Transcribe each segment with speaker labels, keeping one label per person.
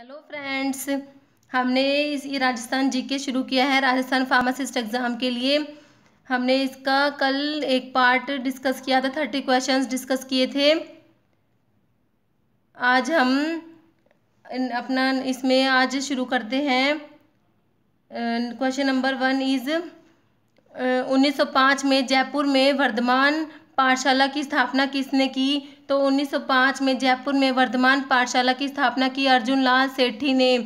Speaker 1: Hello friends हमने इस Rajasthan GK शुरू किया है, राजस्थान फार्मासिस्ट एग्ज़ाम के लिए। हमने इसका कल एक पार्ट डिस्कस किया था थर्टी क्वेश्चंस डिस्कस किए थे। आज हम अपना इसमें आज शुरू करते हैं। क्वेश्चन नंबर वन इज़ 1905 में जयपुर में वर्धमान पाठशाला की स्थापना किसने की? तो 1905 में जयपुर में वर्धमान पाठशाला की स्थापना की अर्जुन लाल सेठी ने।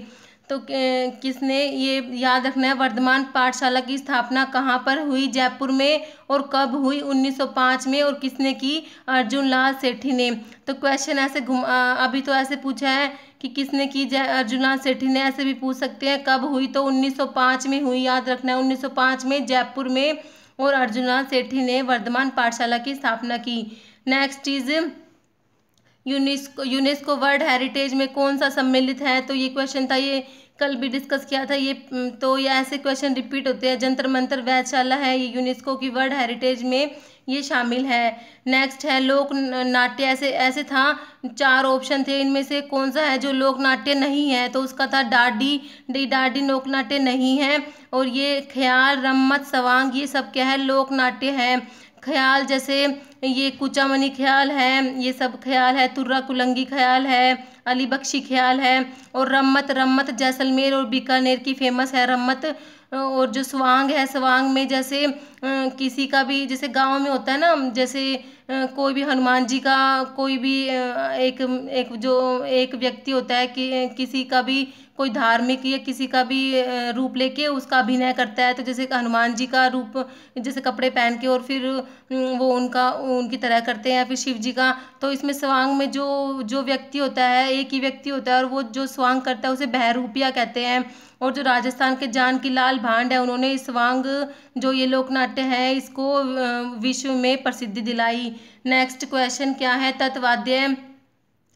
Speaker 1: तो किसने ये याद रखना है? वर्धमान पाठशाला की स्थापना कहाँ पर हुई? जयपुर में और कब हुई 1905 में और किसने की? अर्जुन लाल सेठी ने। तो क्वेश्चन ऐसे घुम अभी तो ऐसे पूछा है कि किसने की? जय, अर्जुन लाल सेठी ने ऐसे भी पूछ सकते हैं, कब हुई? तो 1905 में हुई, याद रखना है। 1905 में जयपुर में और अर्जुन लाल सेठी ने वर्धमान पाठशाला की स्थापना की। Next is UNESCO UNESCO world heritage में कौन सा सम्मिलित है? तो ये क्वेश्चन था, ये कल भी डिस्कस किया था, ये तो ये ऐसे क्वेश्चन रिपीट होते हैं। जंतर मंतर वैधशाला है, ये यूनेस्को की वर्ल्ड हेरिटेज में ये शामिल है। नेक्स्ट है, लोक नाट्य, ऐसे ऐसे था, चार ऑप्शन थे, इनमें से कौन सा है जो लोक नाट्य नहीं है? तो उसका था डाडी, डी, डाडी लोक नाट्य नहीं है। और ये ख्याल, रम्मत, सवांग, ये सब क्या है? लोक नाट्य है। ख्याल, जैसे ये कुचामनी ख्याल है, ये सब ख्याल है, तुर्रा कुलंगी ख्याल है, अली बख्शी ख्याल है, और रम्मत रम्मत जैसलमेर और बीकानेर की फ़ेमस है रम्मत, और जो स्वांग है, स्वांग में जैसे किसी का भी, जैसे गाँव में होता है ना, जैसे कोई भी हनुमान जी का कोई भी एक एक जो, एक व्यक्ति होता है कि, किसी का भी कोई धार्मिक या किसी का भी रूप लेके उसका अभिनय करता है तो जैसे हनुमान जी का रूप, जैसे कपड़े पहन के और फिर वो उनका, उनकी तरह करते हैं फिर शिव जी का तो इसमें स्वांग में जो जो व्यक्ति होता है, एक ही व्यक्ति होता है और वो जो स्वांग करता है उसे बहरूपिया कहते हैं और जो राजस्थान के जान की लाल भांड है, उन्होंने स्वांग जो ये लोकनाट्य है, इसको विश्व में प्रसिद्धि दिलाई। नेक्स्ट क्वेश्चन क्या है? तत्वाद्य।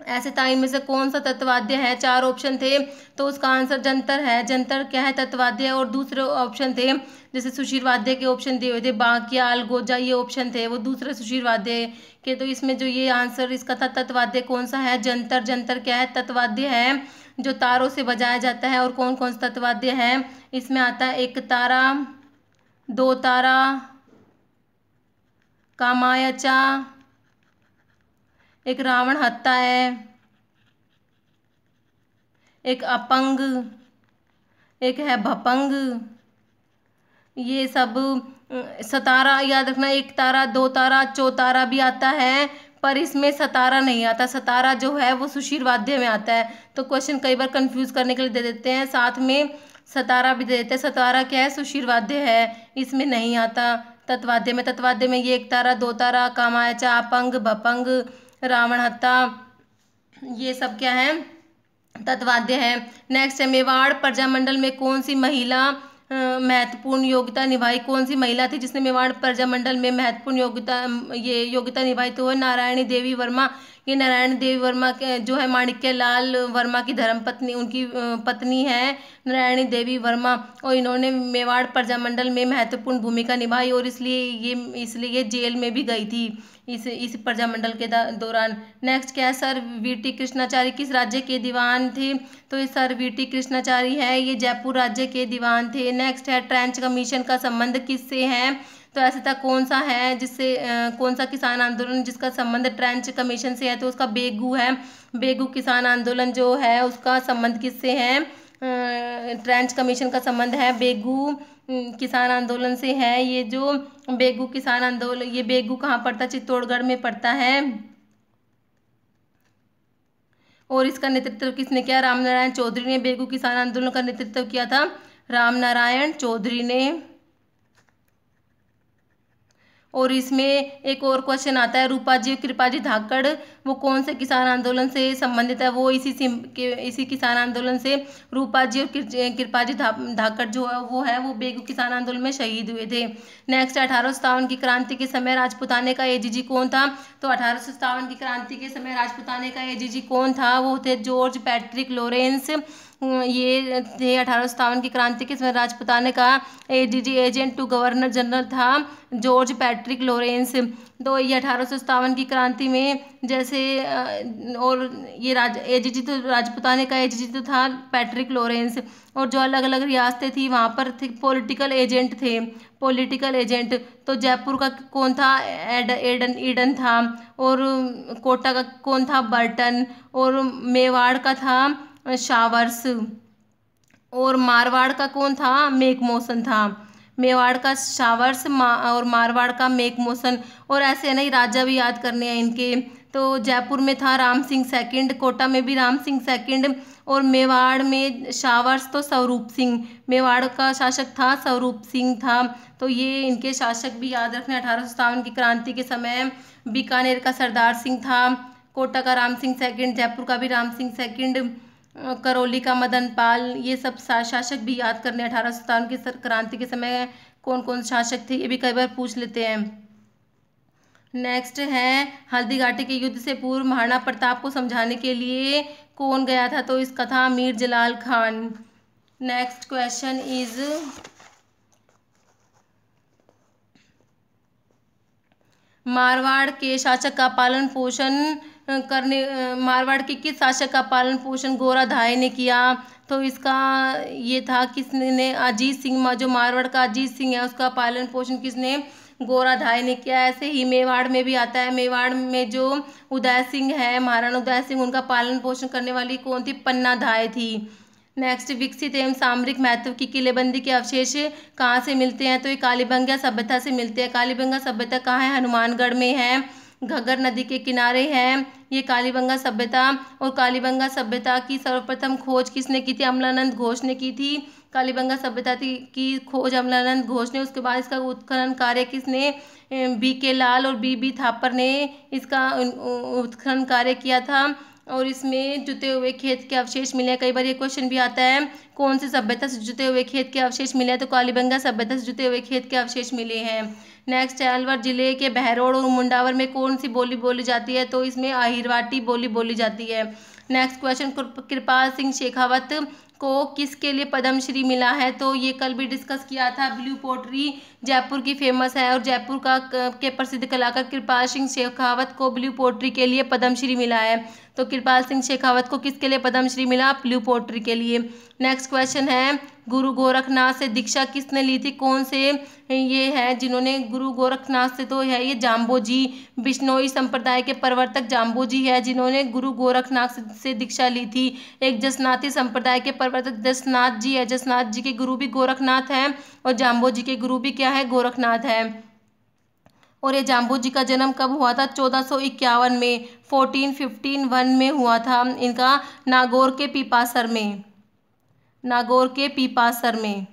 Speaker 1: ऐसे टाइम में से कौन सा तत्वाद्य है? चार ऑप्शन थे तो उसका आंसर जंतर है। जंतर क्या है? तत्वाद्य और दूसरे ऑप्शन थे, जैसे सुशील वाद्य के ऑप्शन दिए हुए थे, बाकियाल, गोजा, ये ऑप्शन थे, वो दूसरे सुशील वाद्य के। तो इसमें जो ये आंसर इसका था तत्वाद्य कौन सा है? जंतर। जंतर क्या है? तत्वाद्य है, जो तारों से बजाया जाता है। और कौन कौन सा तत्वाद्य है? इसमें आता है एक तारा दो तारा कामायचा, एक रावण हत्ता है, एक अपंग, एक है भपंग, ये सब, सतारा, याद रखना, एक तारा, दो तारा, चौतारा भी आता है, पर इसमें सतारा नहीं आता। सतारा जो है, वो सुशील वाद्य में आता है। तो क्वेश्चन कई बार कंफ्यूज करने के लिए दे देते हैं। साथ में सतारा भी दे देते हैं। सतारा क्या है? सुशील वाद्य है। इसमें नहीं आता। तत्वाद्य में तत्वाद्य में ये एक तारा, दो तारा, कामायचा, अपंग भपंग रावण हत्ता, ये सब क्या है? तत्वाद्य है। नेक्स्ट है मेवाड़, प्रजामंडल में कौन सी महिला महत्वपूर्ण योग्यता निभाई? कौन सी महिला थी जिसने मेवाड़, प्रजामंडल में महत्वपूर्ण योग्यता, ये योग्यता निभाई? तो है नारायणी देवी वर्मा। ये नारायण देवी वर्मा के, जो है माणिक्य लाल वर्मा की धर्मपत्नी उनकी पत्नी है नारायणी देवी वर्मा, और इन्होंने मेवाड़ प्रजामंडल में महत्वपूर्ण भूमिका निभाई और इसलिए ये इसलिए ये जेल में भी गई थी इस इस प्रजामंडल के दौरान। नेक्स्ट क्या है? सर वी टी कृष्णाचार्य किस राज्य के दीवान थे? तो ये सर वी टी कृष्णाचार्य है, ये जयपुर राज्य के दीवान थे। नेक्स्ट है ट्रेंच कमीशन का संबंध किससे है? तो ऐसा था, कौन सा है जिससे कौन सा किसान आंदोलन जिसका संबंध ट्रेंच कमीशन से है तो उसका बेगू है। बेगू किसान आंदोलन जो है, उसका संबंध किससे है? ट्रेंच कमीशन का संबंध है। बेगू किसान आंदोलन से है। ये जो बेगू किसान आंदोलन ये बेगू कहाँ पड़ता? चित्तौड़गढ़ में पड़ता है। और इसका नेतृत्व किसने किया? रामनारायण चौधरी ने बेगू किसान आंदोलन का नेतृत्व किया था। रामनारायण चौधरी ने। और इसमें एक और क्वेश्चन आता है रूपा जी कृपा जी धाकड़, वो कौन से किसान आंदोलन से संबंधित है? वो इसी के, इसी किसान आंदोलन से रूपा जी और कृपा जी धाकड़ जो है, वो है, वो बेगू किसान आंदोलन में शहीद हुए थे। नेक्स्ट अठारह की क्रांति के समय राजपुताने का एजीजी कौन था? तो अठारह की क्रांति के समय राजपुताने का एजीजी कौन था? वो थे जॉर्ज पैट्रिक लॉरेंस। ये थे अठारह की क्रांति के समय राजपुताने का ADG agent to governor general था, जॉर्ज पैट्रिक लॉरेंस। तो ये अठारह सौ सतावन की क्रांति में जैसे और ये राज, एजिजी तो राजपुताने का एजिजी तो था पैट्रिक लॉरेंस। और जो अलग अलग रियासतें थी, वहाँ पर थे, पॉलिटिकल एजेंट थे, पॉलिटिकल एजेंट। तो जयपुर का कौन था? एड, एडन, ईडन था। और कोटा का कौन था? बर्टन। और मेवाड़ का था। शावर्स। और मारवाड़ का कौन था? मेक मोशन था। मेवाड़ का शावर्स, मा, और मारवाड़ का मेक मोशन और ऐसे नहीं राजा भी याद करने हैं इनके। तो जयपुर में था राम सिंह सेकंड, कोटा में भी राम सिंह सेकंड। और मेवाड़ में शावर्स तो स्वरूप सिंह। मेवाड़ का शासक था स्वरूप सिंह था। तो ये इनके शासक भी याद रखने अठारह सौ सतावन की क्रांति के समय बीकानेर का सरदार सिंह था। कोटा का राम सिंह सेकंड, जयपुर का भी राम सिंह सेकंड। करौली का मदन पाल, ये सब शासक भी याद करने अठारह सौ सत्तावन की क्रांति के समय कौन कौन शासक थे, ये भी कई बार पूछ लेते हैं। नेक्स्ट है, हल्दी घाटी के युद्ध से पूर्व महाराणा प्रताप को समझाने के लिए कौन गया था तो इस कथा Mir Jalal Khan. Next question is Marwar के शासक का पालन पोषण करने मारवाड़ के किस शासक का पालन पोषण गोरा धाय ने किया? तो इसका ये था किसने, अजीत सिंह जो मारवाड़ का अजीत सिंह है, उसका पालन पोषण किसने, गोरा धाय ने किया? ऐसे ही मेवाड़ में भी आता है। मेवाड़ में जो उदय सिंह है, महाराणा उदय सिंह, उनका पालन पोषण करने वाली कौन थी? पन्ना धाय थी। नेक्स्ट विकसित एवं सामरिक महत्व की किलेबंदी के अवशेष कहाँ से मिलते हैं? तो ये कालीबंगा सभ्यता से मिलते हैं। कालीबंगा सभ्यता कहाँ है? हनुमानगढ़ में है। घग्गर नदी के किनारे हैं। ये कालीबंगा सभ्यता और कालीबंगा सभ्यता की सर्वप्रथम खोज किसने की थी? अमलानंद घोष ने की थी। कालीबंगा सभ्यता की खोज अमलानंद घोष ने। उसके बाद इसका उत्खनन कार्य किसने? बी के लाल और बी बी थापर ने इसका उत्खनन कार्य किया था। और इसमें जुते हुए खेत के अवशेष मिले हैं। कई बार ये क्वेश्चन भी आता है, कौन सी सभ्यता से जुते हुए खेत के अवशेष मिले हैं? तो कालीबंगा सभ्यता से जुते हुए खेत के अवशेष मिले हैं। नेक्स्ट है अलवर ज़िले के बहरोड और मुंडावर में कौन सी बोली बोली जाती है? तो इसमें आहिरवाटी बोली बोली जाती है। नेक्स्ट क्वेश्चन कृपाल सिंह शेखावत को किसके लिए पद्मश्री मिला है? तो ये कल भी डिस्कस किया था। ब्लू पोट्री जयपुर की फ़ेमस है और जयपुर का, के प्रसिद्ध कलाकार कृपाल सिंह शेखावत को ब्लू पोट्री के लिए पद्मश्री मिला है। तो कृपाल सिंह शेखावत को किसके लिए पद्मश्री मिला? ब्लू पोट्री के लिए। नेक्स्ट क्वेश्चन है, गुरु गोरखनाथ से दीक्षा किसने ली थी? कौन से ये है जिन्होंने गुरु गोरखनाथ से तो है ये जाम्बो जी बिश्नोई संप्रदाय के प्रवर्तक जाम्बो जी है, जिन्होंने गुरु गोरखनाथ से दीक्षा ली थी। एक जसनाथी संप्रदाय के प्रवर्तक जसनाथ जी है। जसनाथ जी के गुरु भी गोरखनाथ हैं और जाम्बो जी के गुरु भी क्या है? गोरखनाथ है। और ये जाम्बू जी का जन्म कब हुआ था? चौदह में फोर्टीन फिफ्टीन वन में हुआ था। इनका नागौर के पीपासर में, नागौर के पीपासर में।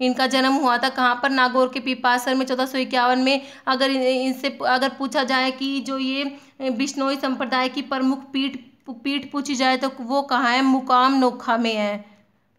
Speaker 1: इनका जन्म हुआ था कहाँ पर? नागौर के पीपासर में, चौदह में। अगर इनसे अगर पूछा जाए कि जो ये बिश्नोई संप्रदाय की प्रमुख पीठ पीठ पूछी जाए तो वो कहाँ है? मुकाम नोखा में है।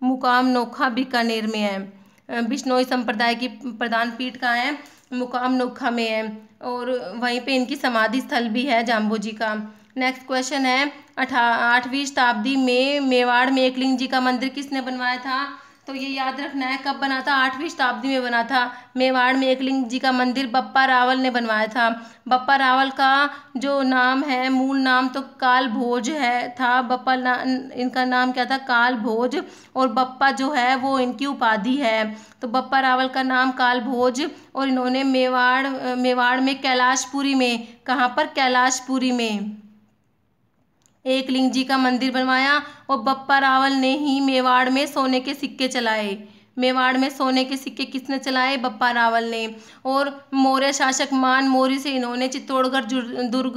Speaker 1: मुकाम नोखा बीकानेर में है। बिश्नोई संप्रदाय की प्रधान पीठ कहाँ है? मुकाम नोखा में है। और वहीं पे इनकी समाधि स्थल भी है जाम्बू जी का। नेक्स्ट क्वेश्चन है, अठा, आठवीं शताब्दी में मेवाड़ में एकलिंग जी का मंदिर किसने बनवाया था? तो ये याद रखना है कब बना था? आठवीं शताब्दी में बना था। मेवाड़ में एकलिंग जी का मंदिर बप्पा रावल ने बनवाया था। बप्पा रावल का जो नाम है मूल नाम तो काल भोज है था। बप्पा ना, इनका नाम क्या था? काल भोज और बप्पा जो है वो इनकी उपाधि है। तो बप्पा रावल का नाम काल भोज और इन्होंने मेवाड़ मेवाड़ में कैलाशपुरी में कहाँ पर? कैलाशपुरी में। एक लिंग जी का मंदिर बनवाया और बप्पा रावल ने ही मेवाड़ में सोने के सिक्के चलाए। मेवाड़ में सोने के सिक्के किसने चलाए? बप्पा रावल ने। और मौर्य शासक मान मौर्य से इन्होंने चित्तौड़गढ़ दुर्ग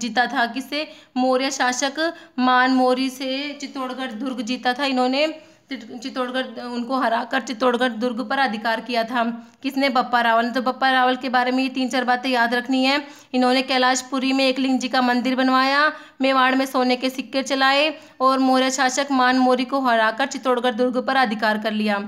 Speaker 1: जीता था। किससे मौर्य शासक मान मौर्य से चित्तौड़गढ़ दुर्ग जीता था। इन्होंने चित्तौड़गढ़, उनको हराकर चित्तौड़गढ़ दुर्ग पर अधिकार किया था। किसने? बप्पा रावल। ने तो बप्पा रावल के बारे में ये तीन, चार बातें याद रखनी है। इन्होंने कैलाशपुरी में एक लिंग जी का मंदिर बनवाया, मेवाड़ में सोने के सिक्के चलाए और मौर्य शासक मान मौर्य को हराकर चित्तौड़गढ़ दुर्ग पर अधिकार कर लिया।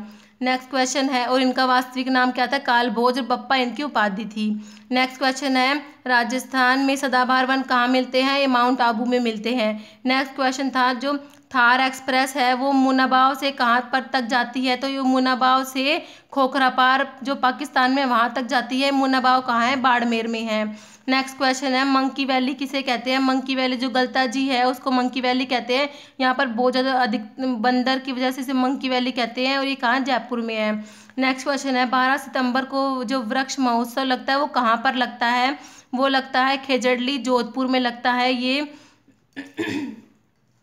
Speaker 1: नेक्स्ट क्वेश्चन है, और इनका वास्तविक नाम क्या था? काल भोज और बप्पा इनकी उपाधि थी। नेक्स्ट क्वेश्चन है, राजस्थान में सदाबहार वन कहाँ मिलते हैं? ये माउंट आबू में मिलते हैं। नेक्स्ट क्वेश्चन था, जो थार एक्सप्रेस है, वो मुनाबाव से कहाँ पर तक जाती है तो ये मुनाबाव से खोखरापार जो पाकिस्तान में वहाँ तक जाती है, मुनाबाव कहाँ है? बाड़मेर में है। नेक्स्ट क्वेश्चन है, मंकी वैली किसे कहते हैं? मंकी वैली जो गलता जी है, उसको मंकी वैली कहते हैं। यहाँ पर बहुत ज़्यादा अधिक बंदर की वजह से इसे मंकी वैली कहते हैं, और ये कहाँ? जयपुर में है। नेक्स्ट क्वेश्चन है, बारह सितंबर को जो वृक्ष महोत्सव लगता है, वो कहाँ पर लगता है? वो लगता है खेजड़ली जोधपुर में लगता है ये।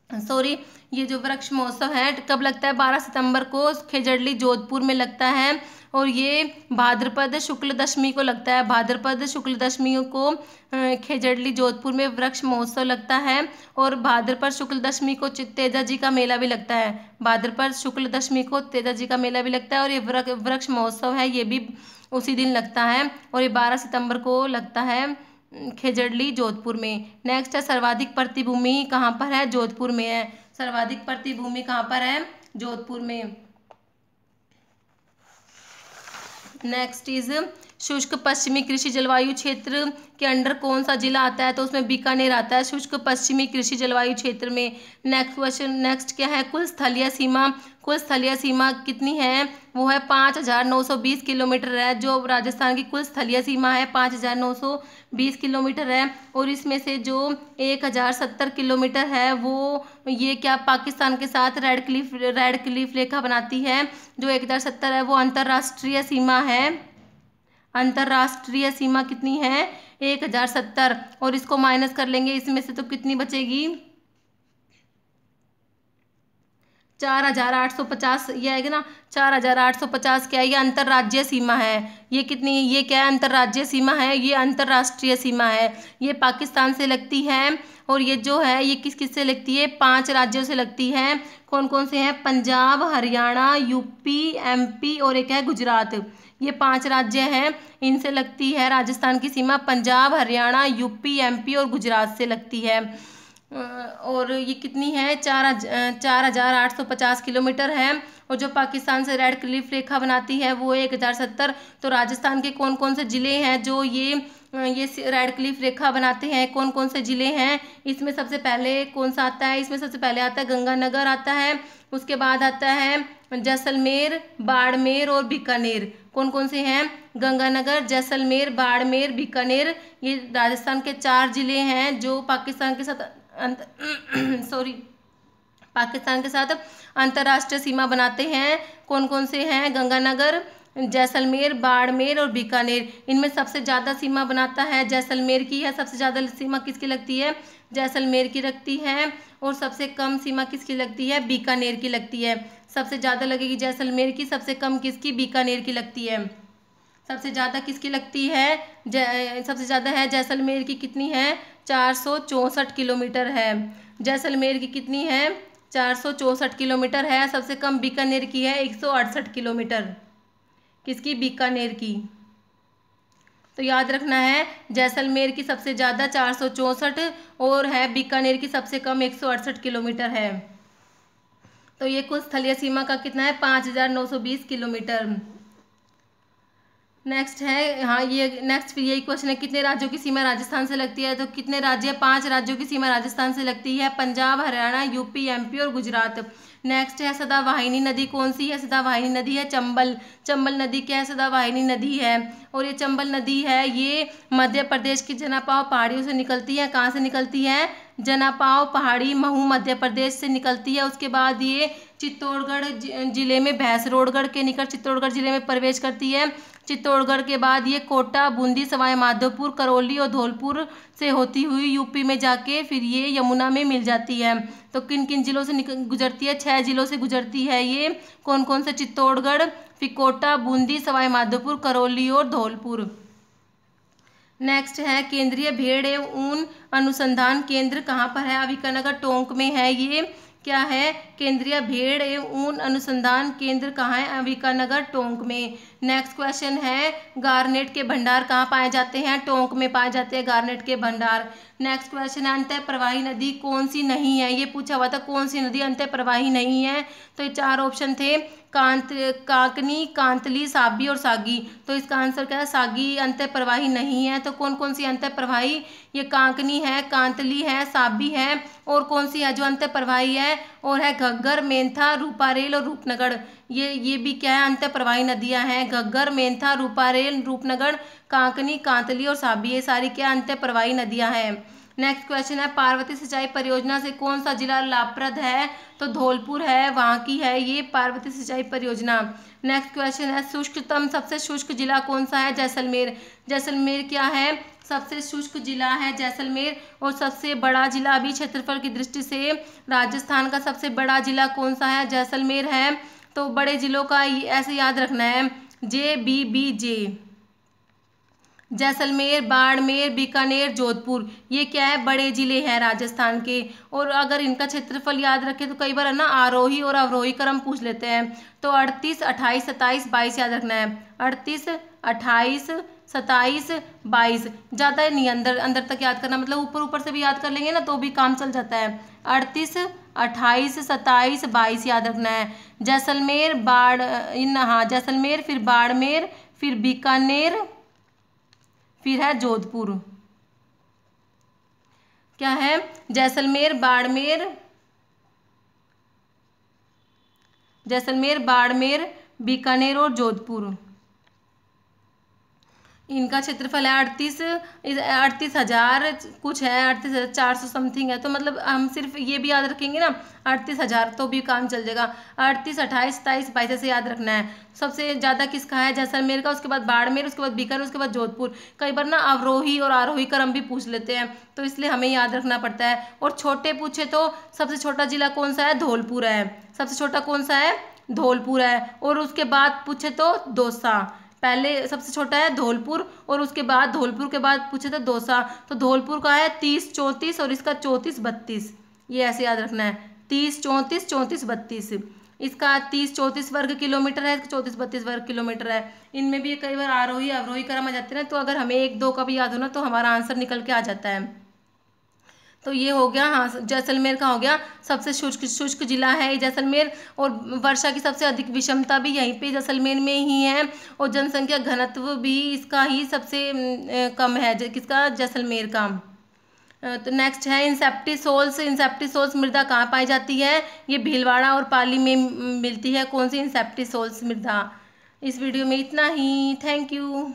Speaker 1: सॉरी, ये जो वृक्ष महोत्सव है, कब लगता है? बारह सितंबर को खेजड़ली जोधपुर में लगता है। और ये भाद्रपद शुक्ल दशमी को लगता है। भाद्रपद शुक्ल दशमी को खेजड़ली जोधपुर में वृक्ष महोत्सव लगता है। और भाद्रपद शुक्ल दशमी को तेजा जी का मेला भी लगता है। भाद्रपद शुक्ल दशमी को तेजा जी का मेला भी लगता है। और ये वृक्ष महोत्सव है, ये भी उसी दिन लगता है। और ये बारह सितंबर को लगता है। खेजड़ली जोधपुर में। नेक्स्ट है सर्वाधिक प्रतिभूमि कहाँ पर है? जोधपुर में है। सर्वाधिक प्रतिभूमि कहाँ पर है? जोधपुर में। नेक्स्ट इज़ शुष्क पश्चिमी कृषि जलवायु क्षेत्र के अंडर कौन सा जिला आता है? तो उसमें बीकानेर आता है। शुष्क पश्चिमी कृषि जलवायु क्षेत्र में नेक्स्ट क्वेश्चन नेक्स्ट क्या है? कुल स्थलीय सीमा, कुल स्थलीय सीमा कितनी है? वो है पाँच हज़ार नौ सौ बीस किलोमीटर है, जो राजस्थान की कुल स्थलीय सीमा है। पाँच हज़ार नौ सौ बीस किलोमीटर है और इसमें से जो एक हज़ार सत्तर किलोमीटर है, वो ये क्या पाकिस्तान के साथ रेड क्लिफ रेड क्लिफ रेखा बनाती है। जो एक हज़ार सत्तर है, वो अंतर्राष्ट्रीय सीमा है। अंतर्राष्ट्रीय सीमा कितनी है? एक हज़ार सत्तर। और इसको माइनस कर लेंगे, इसमें से तो कितनी बचेगी? चार हज़ार आठ सौ पचास। ये आएगा ना? चार हज़ार आठ सौ पचास क्या है ये अंतर्राज्यीय सीमा है? ये कितनी, ये क्या है अंतर्राज्यीय सीमा है? ये अंतर्राष्ट्रीय सीमा है। ये पाकिस्तान से लगती है और ये जो है, ये किस किस से लगती है? पाँच राज्यों से लगती है। कौन कौन से हैं? पंजाब, हरियाणा, यूपी, एमपी और एक है गुजरात। ये पाँच राज्य हैं। इनसे लगती है राजस्थान की सीमा पंजाब, हरियाणा, यूपी, एमपी और गुजरात से लगती है। और ये कितनी है? चार चार हज़ार आठ सौ पचास किलोमीटर है। और जो पाकिस्तान से रेड क्लिफ रेखा बनाती है, वो एक हज़ार सत्तर। तो राजस्थान के कौन कौन से ज़िले हैं जो ये ये रेड क्लिफ रेखा बनाते हैं? कौन कौन से ज़िले हैं? इसमें सबसे पहले कौन सा आता है? इसमें सबसे पहले आता है गंगानगर आता है। उसके बाद आता है जैसलमेर, बाड़मेर और बीकानेर। कौन कौन से हैं? गंगानगर, जैसलमेर, बाड़मेर, बीकानेर। ये राजस्थान के चार ज़िले हैं जो पाकिस्तान के साथ सॉरी पाकिस्तान के साथ अंतर्राष्ट्रीय सीमा बनाते हैं। कौन कौन से हैं? गंगानगर जैसलमेर, बाड़मेर और बीकानेर। इनमें सबसे ज़्यादा सीमा बनाता है जैसलमेर की। है सबसे ज़्यादा सीमा किसकी लगती है? जैसलमेर की लगती है। और सबसे कम सीमा किसकी लगती है? बीकानेर की लगती है। सबसे ज़्यादा लगेगी जैसलमेर की। सबसे कम किसकी? बीकानेर की लगती है। सबसे ज़्यादा किसकी लगती है? सबसे ज़्यादा है जैसलमेर की कितनी है? चार सौ चौंसठ किलोमीटर है। जैसलमेर की कितनी है? चार सौ चौंसठ किलोमीटर है। सबसे कम बीकानेर की है एक सौ अड़सठ किलोमीटर। किसकी? बीकानेर की। तो याद रखना है, जैसलमेर की सबसे ज़्यादा चार सौ चौंसठ और है, बीकानेर की सबसे कम एक सौ अड़सठ किलोमीटर है। तो ये कुल स्थलीय सीमा का कितना है? पाँच हज़ार नौ सौ बीस किलोमीटर। नेक्स्ट है हाँ ये नेक्स्ट फिर यही क्वेश्चन है, कितने राज्यों की सीमा राजस्थान से लगती है? तो कितने राज्य पाँच राज्यों की सीमा राजस्थान से लगती है, पंजाब, हरियाणा, यूपी, एमपी और गुजरात। नेक्स्ट है सदावाहिनी नदी, कौन सी है? सदावाहिनी नदी है चंबल। चंबल नदी क्या है? सदावाहिनी नदी है। और ये चंबल नदी है, ये मध्य प्रदेश की जनापाव पहाड़ियों से निकलती है। कहाँ से निकलती है? जनापाव पहाड़ी महू मध्य प्रदेश से निकलती है। उसके बाद ये चित्तौड़गढ़ ज़िले में भैंसरोडगढ़ के निकट चित्तौड़गढ़ ज़िले में प्रवेश करती है। चित्तौड़गढ़ के बाद ये कोटा, बूंदी, सवाई माधोपुर करौली और धौलपुर से होती हुई यूपी में जाके फिर ये यमुना में मिल जाती है। तो किन किन जिलों से गुजरती है? छह जिलों से गुजरती है ये। कौन कौन से? चित्तौड़गढ़, फिर कोटा, बूंदी, सवाई माधोपुर करौली और धौलपुर। नेक्स्ट है, केंद्रीय भेड़ एवं ऊन अनुसंधान केंद्र कहाँ पर है? अभिकानगर टोंक में है ये। क्या है? केंद्रीय भेड़ एवं ऊन अनुसंधान केंद्र कहाँ है? अंबिकानगर टोंक में। नेक्स्ट क्वेश्चन है गार्नेट के भंडार कहाँ पाए जाते हैं? टोंक में पाए जाते हैं गार्नेट के भंडार। नेक्स्ट क्वेश्चन है अंत प्रवाही नदी कौन सी नहीं है? ये पूछा हुआ था, कौन सी नदी अंत प्रवाही नहीं है? तो ये चार ऑप्शन थे, कांत, कांकनी, कांतली, साबी और सागी। तो इसका आंसर क्या है? सागी अंत प्रवाही नहीं है। तो कौन कौन सी अंत प्रवाही ये कांकनी है, कांतली है, साबी है, और कौन सी है जो अंत प्रवाही है? और है घग्गर मेंथा रूपारेल और रूपनगर। ये ये भी क्या है? अंत प्रवाही नदियाँ हैं घग्गर मेंथा रूपारेल रूपनगर, कांकनी, कांतली और साबी, ये सारी क्या अंत प्रवाही नदियाँ हैं? नेक्स्ट क्वेश्चन है, पार्वती सिंचाई परियोजना से कौन सा जिला लाभप्रद है? तो धौलपुर है वहाँ की है, ये पार्वती सिंचाई परियोजना। नेक्स्ट क्वेश्चन है, शुष्कतम, सबसे शुष्क जिला कौन सा है? जैसलमेर। जैसलमेर क्या है? सबसे शुष्क जिला है जैसलमेर और सबसे बड़ा जिला अभी क्षेत्रफल की दृष्टि से राजस्थान का सबसे बड़ा जिला कौन सा है? जैसलमेर है। तो बड़े जिलों का ऐसे याद रखना है। J B B J Jaisalmer, Barmer, Bikaner, Jodhpur, ये क्या है? बड़े ज़िले हैं राजस्थान के। और अगर इनका क्षेत्रफल याद रखें तो कई बार है ना, आरोही और अवरोही क्रम पूछ लेते हैं। तो अड़तीस, अट्ठाईस, सत्ताईस, बाईस याद रखना है। अड़तीस, अट्ठाईस, सत्ताईस, बाईस, ज़्यादा नहीं, अंदर अंदर तक याद करना मतलब ऊपर ऊपर से भी याद कर लेंगे ना तो भी काम चल जाता है। अड़तीस अट्ठाईस, सत्ताईस, बाईस याद रखना है। जैसलमेर, बाढ़, इन हाँ जैसलमेर, फिर बाड़मेर, फिर बीकानेर, फिर है जोधपुर। क्या है? जैसलमेर, बाड़मेर जैसलमेर, बाड़मेर, बीकानेर और जोधपुर। इनका क्षेत्रफल है अड़तीस अड़तीस हज़ार कुछ है, अड़तीस हज़ार चार सौ समथिंग है। तो मतलब हम सिर्फ़ ये भी याद रखेंगे ना, अड़तीस हज़ार तो भी काम चल जाएगा। अड़तीस, अट्ठाईस सताईस बाईस ऐसे याद रखना है। सबसे ज़्यादा किसका है? जैसलमेर का, उसके बाद बाड़मेर, उसके बाद बीकानेर उसके बाद जोधपुर। कई बार ना अवरोही और आरोही क्रम भी पूछ लेते हैं तो इसलिए हमें याद रखना पड़ता है। और छोटे पूछे तो सबसे छोटा जिला कौन सा है? धौलपुर है। सबसे छोटा कौन सा है? धौलपुर है। और उसके बाद पूछे तो दौसा। पहले सबसे छोटा है धौलपुर, और उसके बाद, धौलपुर के बाद पूछे थे दौसा। तो धौलपुर का है तीस, चौंतीस, और इसका चौंतीस, बत्तीस। ये ऐसे याद रखना है। तीस, चौंतीस चौंतीस, बत्तीस। इसका तीस, चौंतीस वर्ग किलोमीटर है इसका चौंतीस, बत्तीस वर्ग किलोमीटर है। इनमें भी कई बार आरोही, अवरोही क्रम आ जाते हैं तो अगर हमें एक, दो का भी याद होना तो हमारा आंसर निकल के आ जाता है। तो ये हो गया हाँ जैसलमेर का हो गया सबसे शुष्क शुष्क जिला है जैसलमेर और वर्षा की सबसे अधिक विषमता भी यहीं पे जैसलमेर में ही है और जनसंख्या घनत्व भी इसका ही सबसे कम है किसका? जैसलमेर का। तो नेक्स्ट है इंसेप्टिसोल्स। इंसेप्टिसोल्स मृदा कहाँ पाई जाती है? ये भीलवाड़ा और पाली में मिलती है। कौन सी? इंसेप्टिसोल्स मृदा। इस वीडियो में इतना ही। Thank you